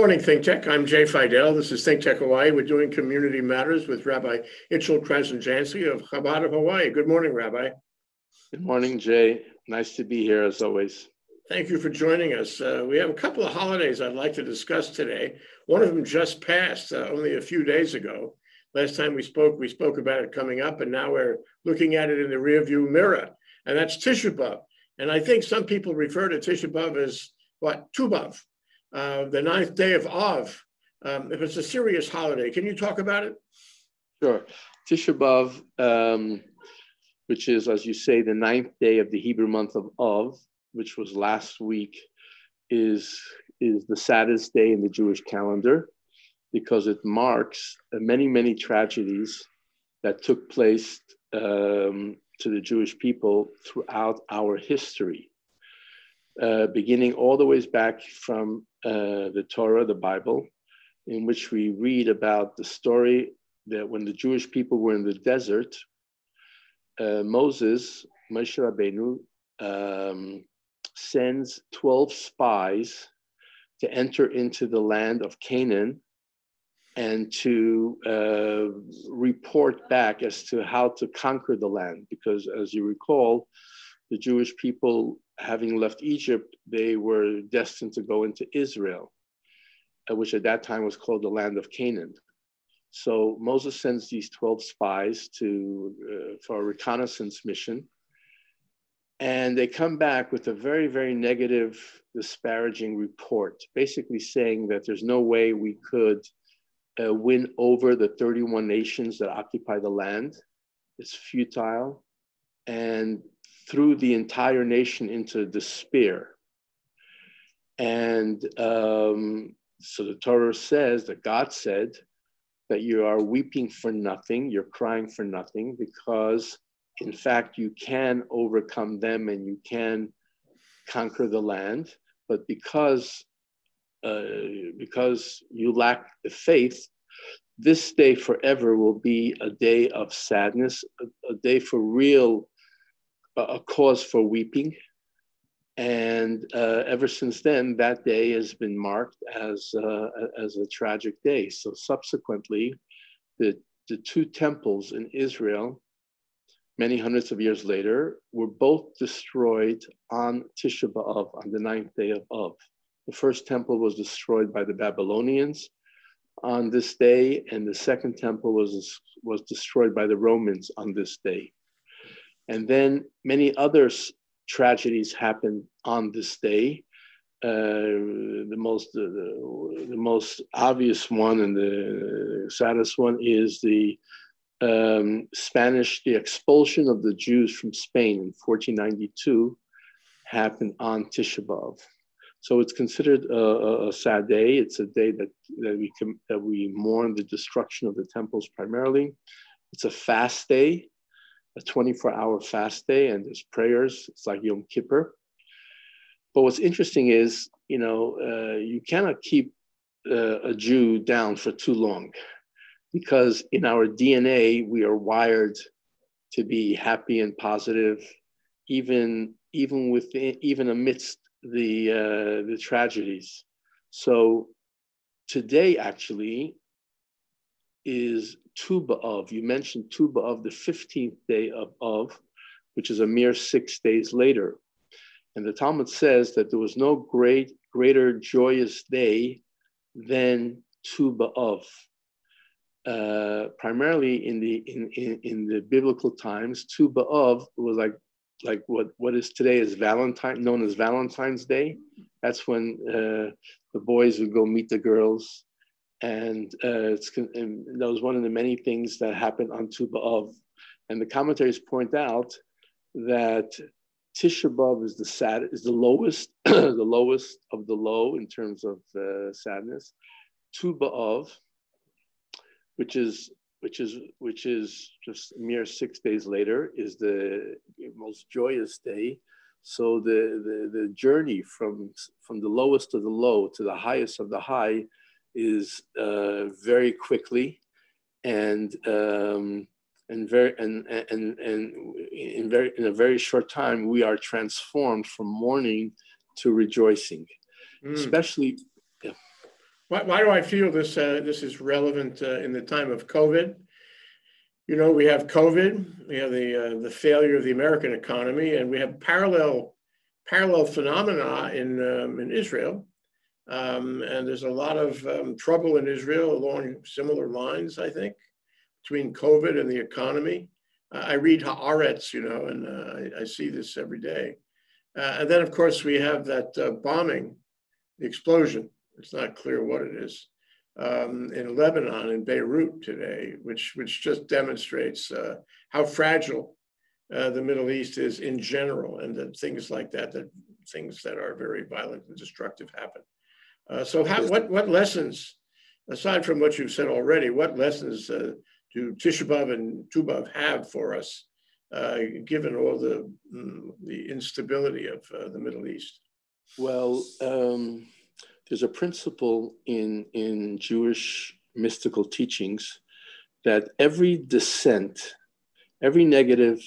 Good morning, Think Tech. I'm Jay Fidell. This is Think Tech Hawaii. We're doing Community Matters with Rabbi Itchel Krasnjansky of Chabad of Hawaii. Good morning, Rabbi. Good morning, Jay. Nice to be here as always. Thank you for joining us. Uh, we have a couple of holidays I'd like to discuss today. One of them just passed uh, only a few days ago. Last time we spoke, we spoke about it coming up, and now we're looking at it in the rearview mirror, and that's Tisha B'Av. And I think some people refer to Tisha B'Av as what? Tu B'Av uh, the ninth day of Av. Um, if it's a serious holiday, can you talk about it? Sure. Tisha B'Av, um, which is, as you say, the ninth day of the Hebrew month of Av, which was last week, is, is the saddest day in the Jewish calendar because it marks many, many tragedies that took place um, to the Jewish people throughout our history. Uh, beginning all the ways back from uh, the Torah, the Bible, in which we read about the story that when the Jewish people were in the desert, uh, Moses, Moshe Rabbeinu, um, sends 12 spies to enter into the land of Canaan and to uh, report back as to how to conquer the land. Because as you recall, the Jewish people having left Egypt, they were destined to go into Israel, uh, which at that time was called the land of Canaan. So Moses sends these 12 spies to, uh, for a reconnaissance mission. And they come back with a very, very negative, disparaging report, basically saying that there's no way we could uh, win over the 31 nations that occupy the land. It's futile. And threw the entire nation into despair. And um, so the Torah says that God said that you are weeping for nothing, you're crying for nothing, because in fact you can overcome them and you can conquer the land. But because uh, because you lack the faith, this day forever will be a day of sadness, a, a day for real a cause for weeping. And uh, ever since then, that day has been marked as, uh, as a tragic day. So subsequently, the, the two temples in Israel, many hundreds of years later, were both destroyed on Tisha B'Av, on the ninth day of Av. The first temple was destroyed by the Babylonians on this day, and the second temple was, was destroyed by the Romans on this day. And then many other tragedies happened on this day. Uh, the most uh, the, the, most obvious one and the saddest one is the um, Spanish the expulsion of the Jews from Spain in 1492 happened on Tisha B'av. So it's considered a, a, sad day. It's a day that, that we that we mourn the destruction of the temples primarily. It's a fast day a 24 hour fast day and there's prayers. It's like Yom Kippur. But what's interesting is, you know, uh, you cannot keep uh, a Jew down for too long because in our DNA, we are wired to be happy and positive, even, even within, even amidst the, uh, the tragedies. So today, actually, is Tu B'Av. You mentioned Tu B'Av, the 15th day of Av, which is a mere six days later. And the Talmud says that there was no great, greater joyous day than Tu B'Av. Uh, primarily in the in, in, in the biblical times, Tu B'Av was like like what what is today is Valentine known as Valentine's Day. That's when uh, the boys would go meet the girls and uh, and that was one of the many things that happened on Tu B'Av. And the commentaries point out that Tisha B'Av is the sad, is the lowest, the lowest of the low in terms of uh, sadness. Tu B'Av, which is which is which is just mere six days later, is the most joyous day. So the, the, the journey from from the lowest of the low to the highest of the high is uh, very quickly and um, and very and and and in very in a very short time we are transformed from mourning to rejoicing mm. especially yeah. Why, why do I feel this uh, this is relevant uh, in the time of COVID? You know, we have COVID, we have the uh, the failure of the American economy, and we have parallel parallel phenomena in um, in Israel. Um, and there's a lot of um, trouble in Israel along similar lines, I think, between COVID and the economy. I read Haaretz, you know, and uh, I, I, see this every day. Uh, and then, of course, we have that uh, bombing, the explosion. It's not clear what it is um, in Lebanon, in Beirut today, which which just demonstrates uh, how fragile uh, the Middle East is in general, and that things like that, that things that are very violent and destructive happen. Uh, so, how, what what lessons, aside from what you've said already, what lessons do Tisha B'Av and Tu B'Av have for us, uh, given all the, mm, the instability of uh, the Middle East? Well, um, there's a principle in, in Jewish mystical teachings that every descent, every negative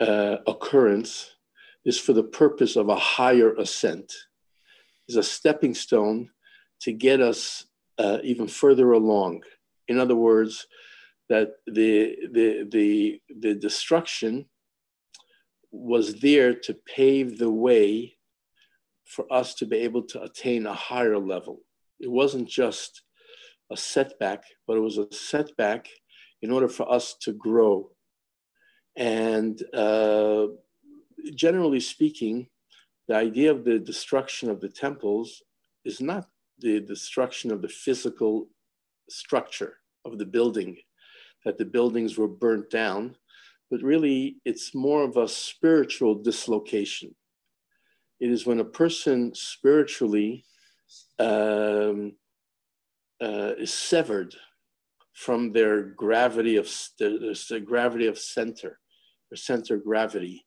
uh, occurrence is for the purpose of a higher ascent, is a stepping stone to get us uh, even further along. In other words, that the, the, the, the destruction was there to pave the way for us to be able to attain a higher level. It wasn't just a setback, but it was a setback in order for us to grow. And uh, generally speaking, the idea of the destruction of the temples is not the destruction of the physical structure of the building that the buildings were burnt down, but really it's more of a spiritual dislocation. It is when a person spiritually um, uh, is severed from their gravity of the, the gravity of center, or center gravity,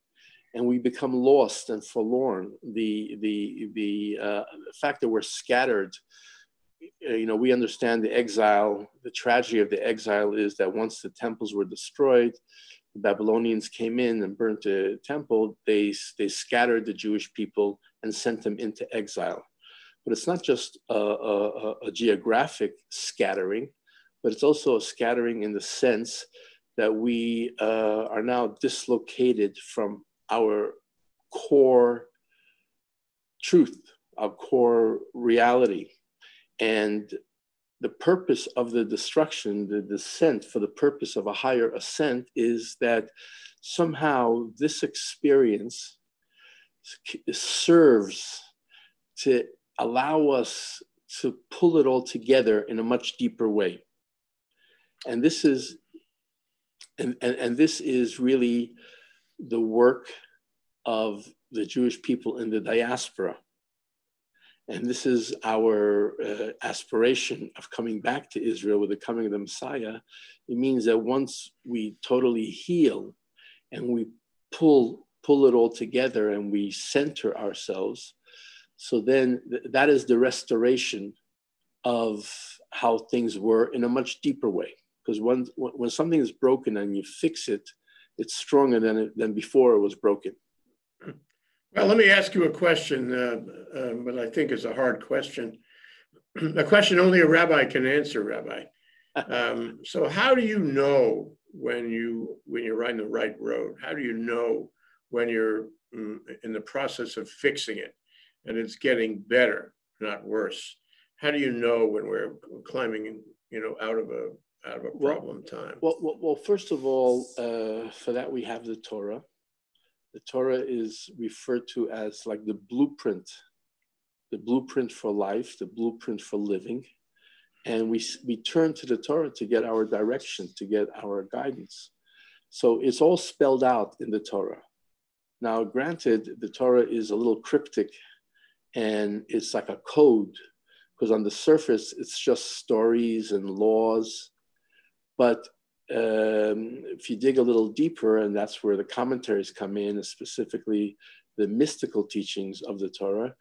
and we become lost and forlorn. The the the uh, fact that we're scattered uh, you know, we understand the exile, the tragedy of the exile is that once the temples were destroyed, the Babylonians came in and burnt the temple, they, they scattered the Jewish people and sent them into exile. But it's not just a, a, a geographic scattering, but it's also a scattering in the sense that we uh, are now dislocated from our core truth, our core reality. And the purpose of the destruction, the descent for the purpose of a higher ascent, is that somehow this experience serves to allow us to pull it all together in a much deeper way. And this is and, and, and this is really the work of the Jewish people in the diaspora and this is our uh, aspiration of coming back to Israel with the coming of the Messiah. It means that once we totally heal and we pull, pull it all together and we center ourselves, so then th- that is the restoration of how things were in a much deeper way. Because when, when something is broken and you fix it, it's stronger than, it, than before it was broken. Well, let me ask you a question, uh, uh, but I think it's a hard question. a question only a rabbi can answer, Rabbi. Um, so, how do you know when you when you're on the right road? How do you know when you're mm, in the process of fixing it and it's getting better, not worse? How do you know when we're climbing, you know, out of a out of a problem well, time? Well, well, well, first of all, uh, for that we have the Torah the Torah is referred to as like the blueprint, the blueprint for life, the blueprint for living. And we, we turn to the Torah to get our direction, to get our guidance. So it's all spelled out in the Torah. Now, granted, the Torah is a little cryptic and it's like a code, because on the surface, it's just stories and laws. But um, if you dig a little deeper, and that's where the commentaries come in, specifically the mystical teachings of the Torah,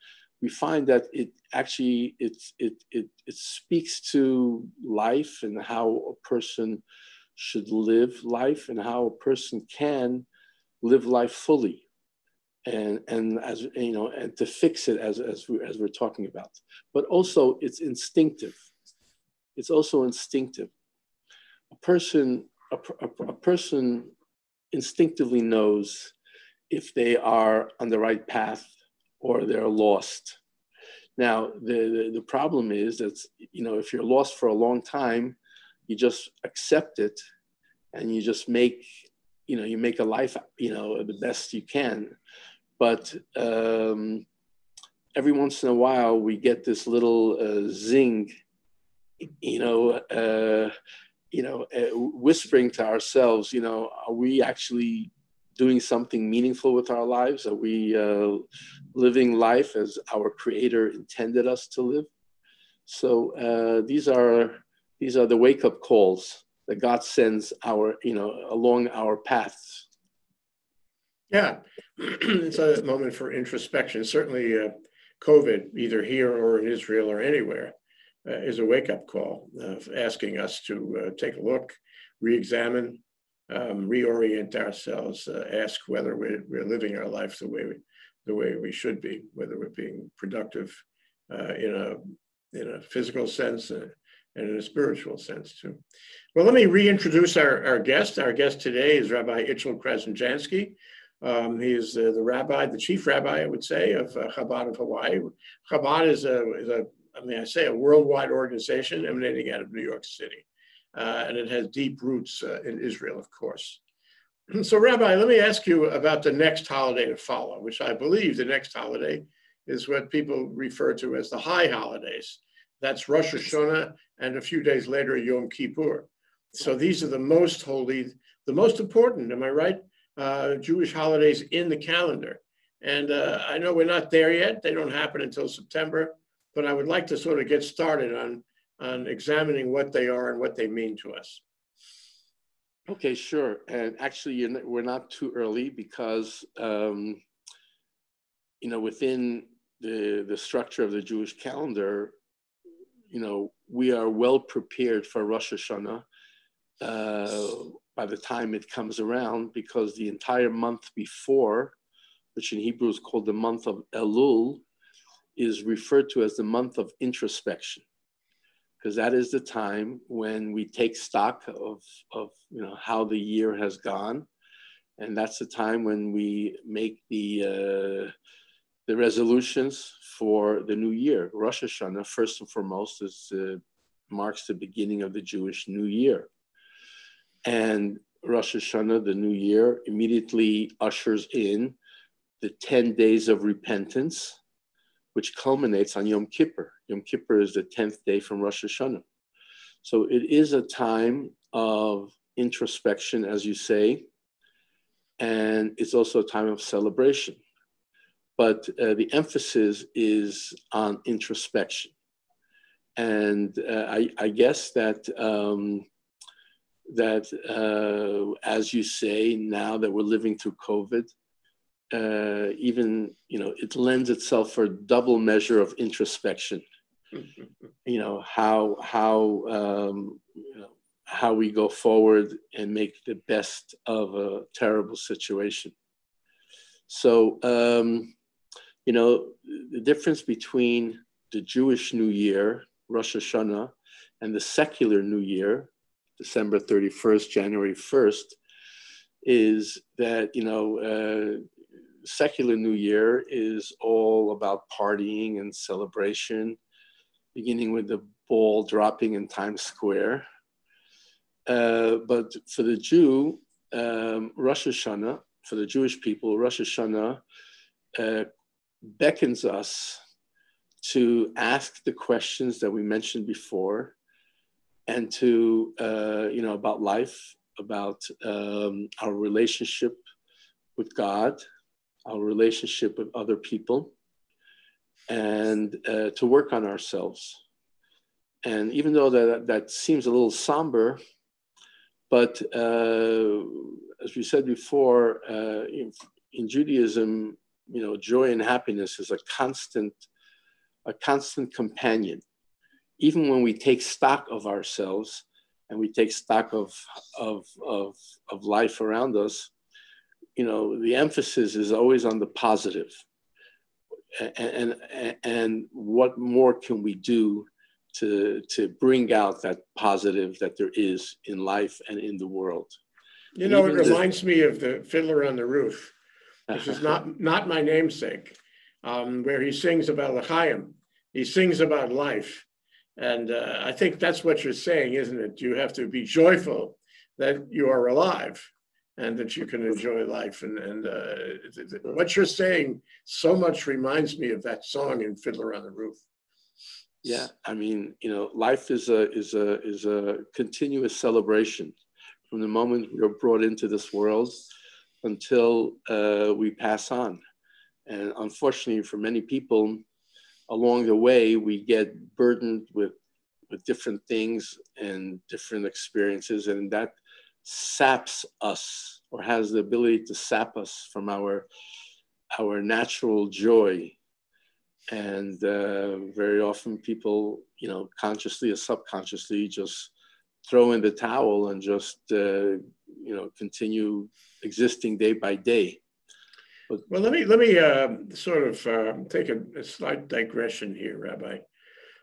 we find that it actually it, it, it, it speaks to life and how a person should live life and how a person can live life fully. and and as you know, and to fix it as as we as we're talking about. But also, it's instinctive. It's also instinctive. A person a, a, a person instinctively knows if they are on the right path or they're lost. Now, the, the, the, problem is that, you know, if you're lost for a long time, you just accept it and you just make, you know, you make a life, you know, the best you can. But um, every once in a while, we get this little uh, zing, you know, uh, you know, uh, whispering to ourselves, you know, are we actually doing something meaningful with our lives? Are we uh, living life as our Creator intended us to live? So uh, these are these are the wake up calls that God sends our you know along our paths. Yeah, it's a moment for introspection. Certainly, uh, COVID, either here or in Israel or anywhere, is a wake up call, asking us to uh, take a look, re examine, um, reorient ourselves, uh, ask whether we're, we're, living our life the way we, the way we should be, whether we're being productive uh, in a in a physical sense uh, and in a spiritual sense too. Well, let me reintroduce our, our guest. Our guest today is Rabbi Itchel Krasnjansky. Um, he is uh, the rabbi, the chief rabbi, I would say, of uh, Chabad of Hawaii. Chabad is a, is a, I mean, I say a worldwide organization emanating out of New York City uh, and it has deep roots uh, in Israel, of course. So, Rabbi, let me ask you about the next holiday to follow, which I believe the next holiday is what people refer to as the high holidays. That's Rosh Hashanah and a few days later, Yom Kippur. So, these are the most holy, the most important, am I right? Uh, Jewish holidays in the calendar. And uh, I know we're not there yet, they don't happen until September, but I would like to sort of get started on on examining what they are and what they mean to us. Okay, sure. And actually, we're not too early because, um, you know, within the, the structure of the Jewish calendar, you know, we are well prepared for Rosh Hashanah uh, by the time it comes around because the entire month before, which in Hebrew is called the month of Elul, is referred to as the month of introspection because that is the time when we take stock of, of you know how the year has gone. And that's the time when we make the uh, the resolutions for the new year. Rosh hashanah first and foremost is uh, marks the beginning of the jewish new year. And rosh hashanah the new year immediately ushers in the 10 days of repentance which culminates on Yom Kippur. Yom Kippur is the 10th day from Rosh Hashanah. So it is a time of introspection, as you say, and it's also a time of celebration. But uh, the emphasis is on introspection. And uh, I, I, guess that, um, that uh, as you say, now that we're living through COVID, uh, even you know it lends itself for a double measure of introspection. You know how how um, you know, how we go forward and make the best of a terrible situation. So um, you know the difference between the jewish new year rosh hashanah and the secular new year december 31st january 1st is that you know uh, secular New Year is all about partying and celebration, beginning with the ball dropping in Times Square. Uh, but for the Jew, um, Rosh Hashanah, for the Jewish people, Rosh Hashanah uh, beckons us to ask the questions that we mentioned before and to, uh, you know, about life, about um, our relationship with God, our relationship with other people, and uh, to work on ourselves. And even though that, that seems a little somber, but uh, as we said before, uh, in, in, Judaism, you know, joy and happiness is a constant, a constant companion. Even when we take stock of ourselves and we take stock of, of, of, of life around us, you know, the emphasis is always on the positive. And, and, and what more can we do to, to bring out that positive that there is in life and in the world? You know, Even it reminds the, me of the Fiddler on the Roof, which is not, not my namesake, um, where he sings about L'chaim. He sings about life. And uh, I think that's what you're saying, isn't it? You have to be joyful that you are alive and that you can enjoy life. And, and uh, what you're saying so much reminds me of that song in Fiddler on the Roof. Yeah, I mean, you know, life is a is a is a continuous celebration from the moment we are brought into this world until uh, we pass on. And unfortunately, for many people, along the way, we get burdened with with different things and different experiences, and that saps us or has the ability to sap us from our our natural joy. And uh, very often people you know consciously or subconsciously just throw in the towel and just uh, you know continue existing day by day. But, well let me let me uh, sort of um, take a, a, slight digression here rabbi.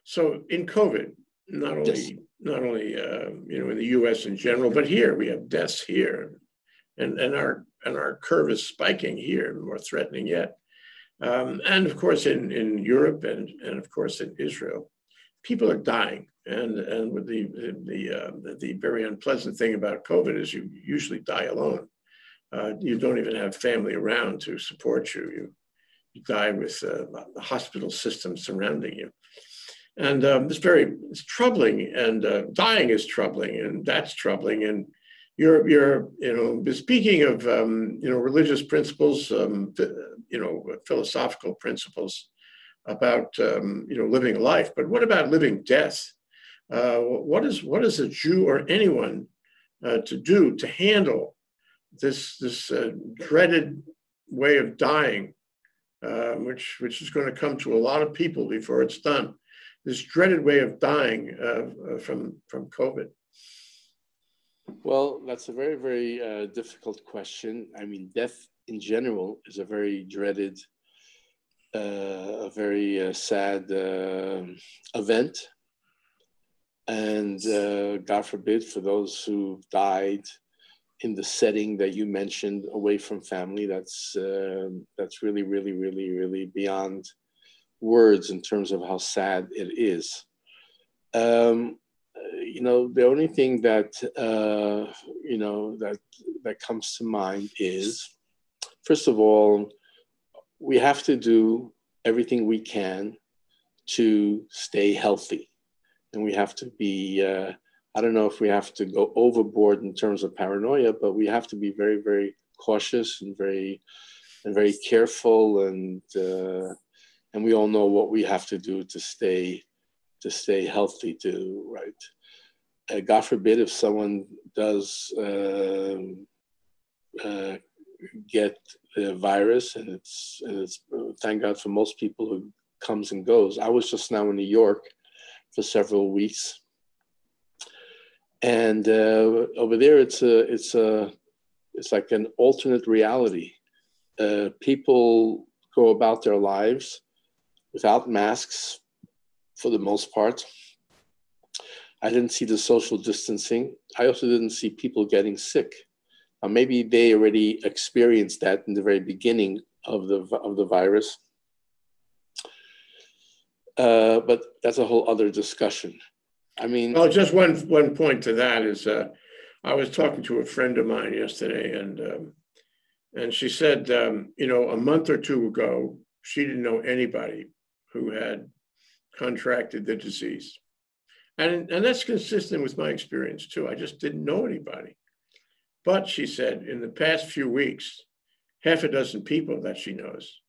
So in covid not only yes. Not only uh, you know in the us in general but here we have deaths here and and our and our curve is spiking here more threatening yet um, and of course, in, in Europe and, and of course in Israel, people are dying. And, and with the, the, uh, the, very unpleasant thing about COVID is you usually die alone. Uh, you don't even have family around to support you. You, you die with uh, the hospital system surrounding you. And um, it's very it's troubling, and uh, dying is troubling, and that's troubling. And you're, you're, you know, speaking of, um, you know, religious principles, um, you know, philosophical principles about, um, you know, living life, but what about living death? Uh, what is what is a Jew or anyone uh, to do to handle this this uh, dreaded way of dying, uh, which which is going to come to a lot of people before it's done? This dreaded way of dying uh, from from COVID. Well, that's a very, very uh, difficult question. I mean, death in general is a very dreaded, uh, a very uh, sad uh, event. And uh, God forbid for those who died in the setting that you mentioned, away from family, that's, um, that's really, really, really, really beyond words in terms of how sad it is. Um, you know, the only thing that uh, you know that that comes to mind is, first of all, we have to do everything we can to stay healthy, and we have to be. Uh, I don't know if we have to go overboard in terms of paranoia, but we have to be very, very cautious and very, and very careful, and uh, and we all know what we have to do to stay to stay healthy too, right? uh, God forbid if someone does uh, uh, get the virus, and it's, and it's thank God for most people who comes and goes. I was just now in New York for several weeks, and uh, over there it's a it's a it's like an alternate reality. Uh, people go about their lives without masks for the most part I didn't see the social distancing. I also didn't see people getting sick. Uh, maybe they already experienced that in the very beginning of the of the virus. Uh, but that's a whole other discussion. I mean, well, just one one point to that is, uh, I was talking to a friend of mine yesterday, and um, and she said, um, you know, a month or two ago, she didn't know anybody who had contracted the disease. And, and that's consistent with my experience too. I just didn't know anybody. But she said, in the past few weeks, half a dozen people that she knows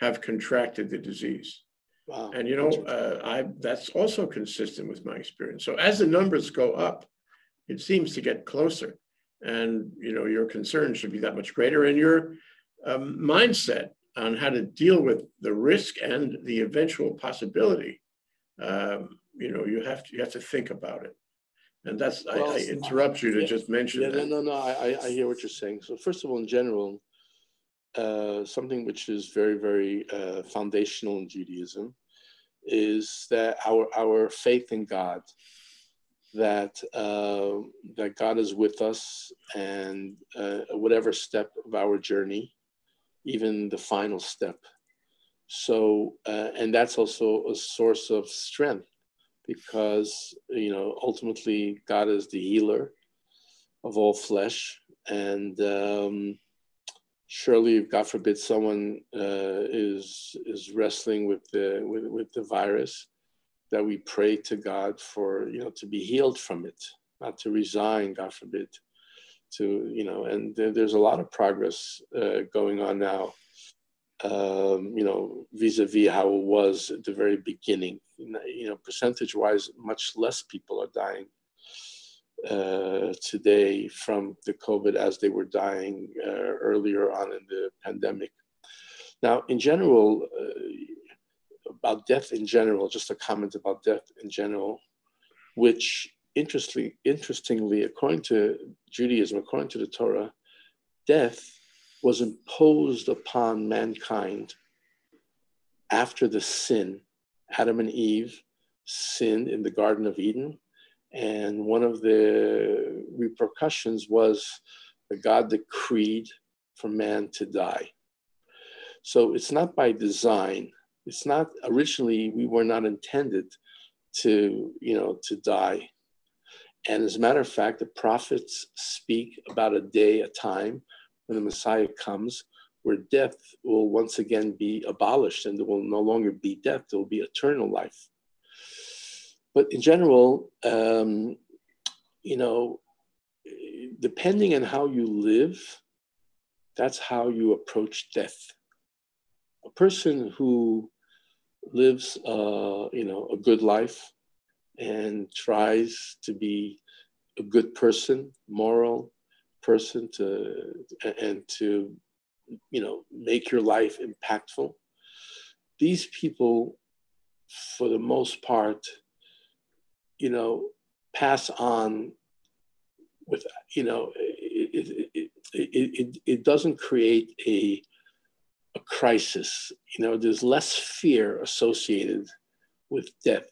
have contracted the disease. Wow. And you know, uh, I that's also consistent with my experience. So as the numbers go up, it seems to get closer, and you know, your concern should be that much greater, and your um, mindset on how to deal with the risk and the eventual possibility um, you know, you have to you have to think about it. And that's well, I, I, interrupt you to yeah, just mention yeah, that. No, no, no. I, I hear what you're saying. So first of all, in general, uh, something which is very, very uh, foundational in Judaism is that our, our faith in God, that, uh, that God is with us and uh, whatever step of our journey, even the final step. So, uh, and that's also a source of strength because, you know, ultimately God is the healer of all flesh. And, um, surely, God forbid, someone uh, is is wrestling with the with, with the virus, that we pray to God for you know to be healed from it, not to resign, God forbid, to you know. And there, there's a lot of progress uh, going on now. Um, you know, vis-a-vis how it was at the very beginning. You know, percentage-wise, much less people are dying uh, today from the COVID as they were dying uh, earlier on in the pandemic. Now, in general, uh, about death in general, just a comment about death in general, which interestingly, interestingly, according to Judaism, according to the Torah, death was imposed upon mankind after the sin. Adam and Eve sinned in the Garden of Eden and one of the repercussions was that God decreed for man to die. So it's not by design. It's not originally, we were not intended to, you know, to die. And as a matter of fact, the prophets speak about a day, a time when the Messiah comes, where death will once again be abolished and there will no longer be death, there will be eternal life. But in general, um, you know, depending on how you live, that's how you approach death. A person who lives, uh, you know, a good life and tries to be a good person, moral person, to and to, you know, make your life impactful. These people, for the most part, you know, pass on with, you know, it, it, it, it, it doesn't create a, a crisis. You know, there's less fear associated with death.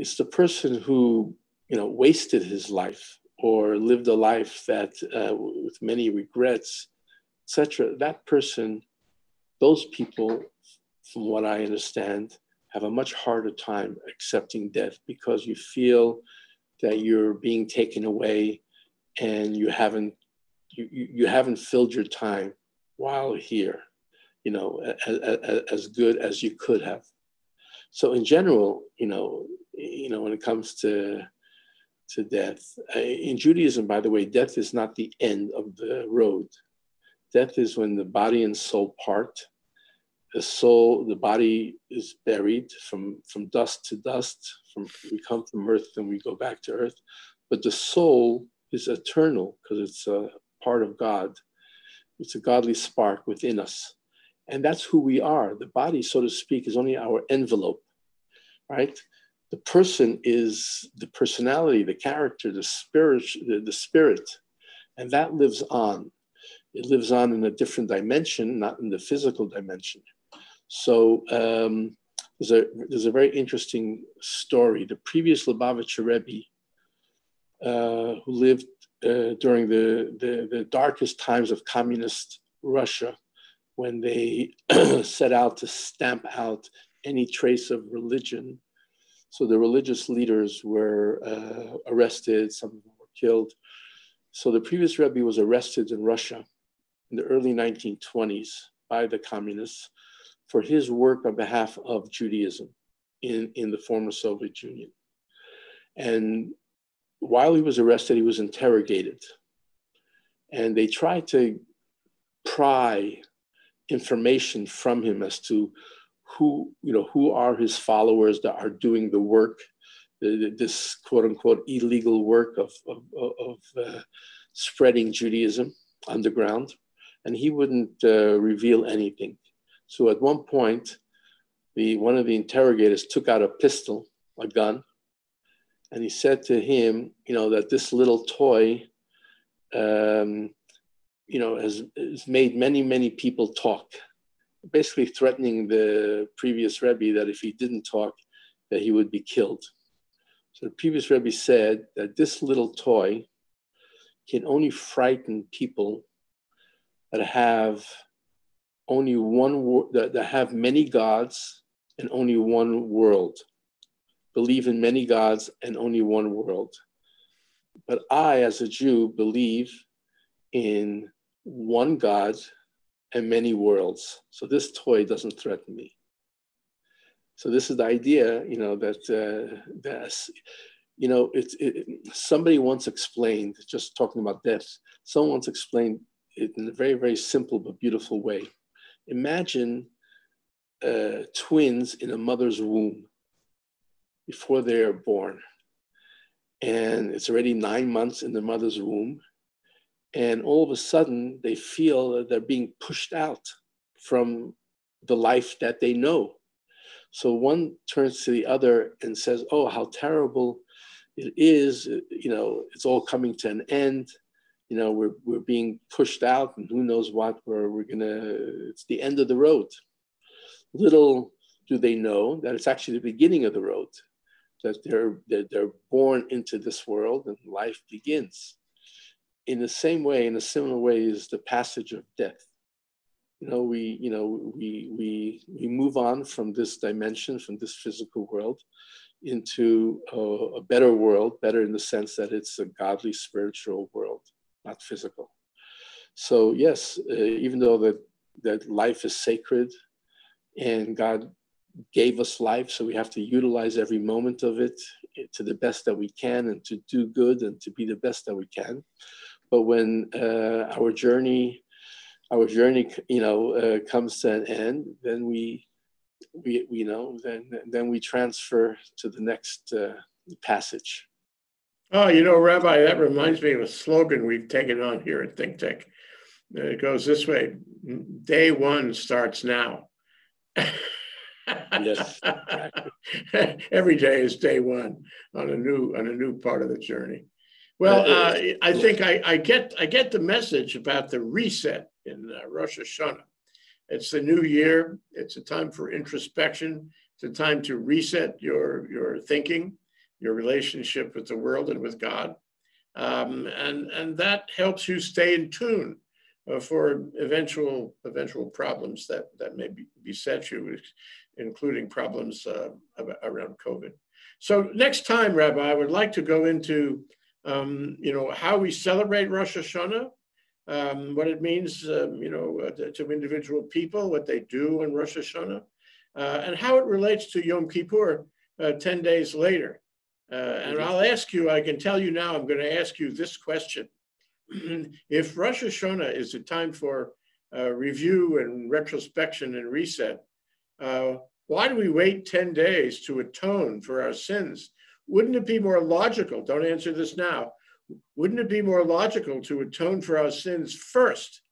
It's the person who, you know, wasted his life or lived a life that uh, with many regrets, etc. That person, those people, from what I understand, have a much harder time accepting death because you feel that you're being taken away and you haven't you, you haven't filled your time while here you know as, as good as you could have so in general you know you know when it comes to to death in judaism by the way death is not the end of the road death is when the body and soul part the soul, the body is buried from, from dust to dust. From we come from earth and we go back to earth, but the soul is eternal because it's a part of God. It's a godly spark within us, and that's who we are. The body, so to speak, is only our envelope, right? The person is the personality, the character, the spirit, the, the spirit, and that lives on. It lives on in a different dimension, not in the physical dimension. So um, there's, a, there's a very interesting story. The previous Lubavitcher Rebbe, uh, who lived uh, during the, the, the, darkest times of communist Russia, when they set out to stamp out any trace of religion. So the religious leaders were uh, arrested, some of them were killed. So the previous Rebbe was arrested in Russia in the early 1920s by the communists for his work on behalf of Judaism in, in the former Soviet Union. And while he was arrested, he was interrogated. And they tried to pry information from him as to who, you know, who are his followers that are doing the work, this quote unquote illegal work of, of, of uh, spreading Judaism underground. And he wouldn't uh, reveal anything. So at one point, the, one of the interrogators took out a pistol, a gun, and he said to him, you know, that this little toy, um, you know, has, has made many, many people talk, basically threatening the previous Rebbe that if he didn't talk, that he would be killed. So the previous Rebbe said that this little toy can only frighten people that have only one that, that have many gods and only one world believe in many gods and only one world but i as a jew believe in one god and many worlds so this toy doesn't threaten me so this is the idea you know that uh, you know it's it, somebody once explained just talking about death someone once explained it in a very very simple but beautiful way imagine uh, twins in a mother's womb before they're born. And it's already nine months in the mother's womb. And all of a sudden, they feel that they're being pushed out from the life that they know. So one turns to the other and says, Oh, how terrible it is. You know, it's all coming to an end you know, we're, we're being pushed out and who knows what, we're, we're gonna, it's the end of the road. Little do they know that it's actually the beginning of the road, that they're, they're, they're born into this world and life begins. In the same way, in a similar way, is the passage of death. You know, we, you know, we, we, we move on from this dimension, from this physical world, into a, a better world, better in the sense that it's a godly spiritual world not physical. So yes, uh, even though that that life is sacred, and God gave us life, so we have to utilize every moment of it to the best that we can, and to do good and to be the best that we can. But when uh, our journey, our journey, you know, uh, comes to an end, then we, we, we know, then then we transfer to the next uh, passage. Oh, you know, Rabbi, that reminds me of a slogan we've taken on here at Think Tech. It goes this way day one starts now. yes. Every day is day one on a new on a new part of the journey. Well, uh, I think I, I, get I get the message about the reset in uh, Rosh Hashanah. It's the new year. It's a time for introspection. It's a time to reset your your thinking your relationship with the world and with God. Um, and, and that helps you stay in tune uh, for eventual eventual problems that, that may be, beset you, including problems uh, around COVID. So next time, Rabbi, I would like to go into um, you know how we celebrate Rosh Hashanah, um, what it means um, you know uh, to, to, individual people, what they do in Rosh Hashanah, uh, and how it relates to Yom Kippur uh, ten days later. Uh, and I'll ask you, I can tell you now, I'm going to ask you this question. if Rosh Hashanah is a time for uh, review and retrospection and reset, uh, why do we wait 10 days to atone for our sins? Wouldn't it be more logical? Don't answer this now. Wouldn't it be more logical to atone for our sins first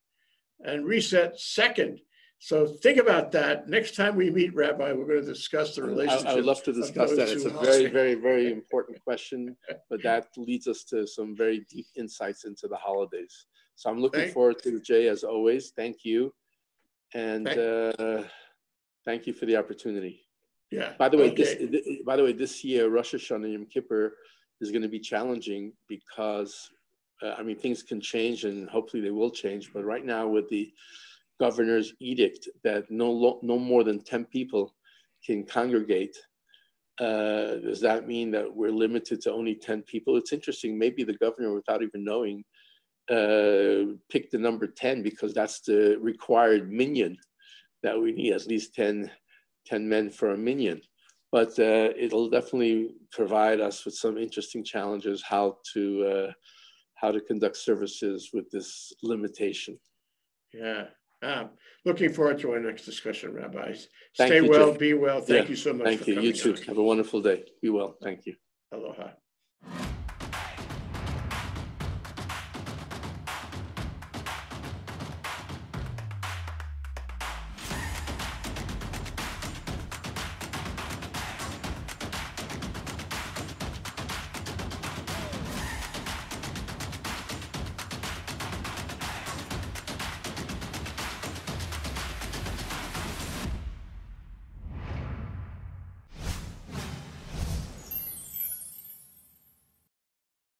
and reset second so think about that. Next time we meet, Rabbi, we're going to discuss the relationship. I, I would love to discuss that. It's a very, very, very important question, but that leads us to some very deep insights into the holidays. So I'm looking forward to Jay as always. Thank you, and thank, uh, thank you for the opportunity. Yeah. By the way, okay. this by the way, this year Rosh Hashanah Yom Kippur is going to be challenging because uh, I mean things can change and hopefully they will change. But right now with the governor's edict that no, no more than 10 people can congregate. Uh, does that mean that we're limited to only 10 people? It's interesting. Maybe the governor, without even knowing, uh, picked the number 10 because that's the required minyan that we need, at least 10, 10 men for a minyan. But uh, it'll definitely provide us with some interesting challenges how to uh, how to conduct services with this limitation. Yeah, um, looking forward to our next discussion, rabbis. Thank Stay you, well, be well. Thank yeah, you so much. Thank you. You too. On. Have a wonderful day. Be well. Thank you. Aloha.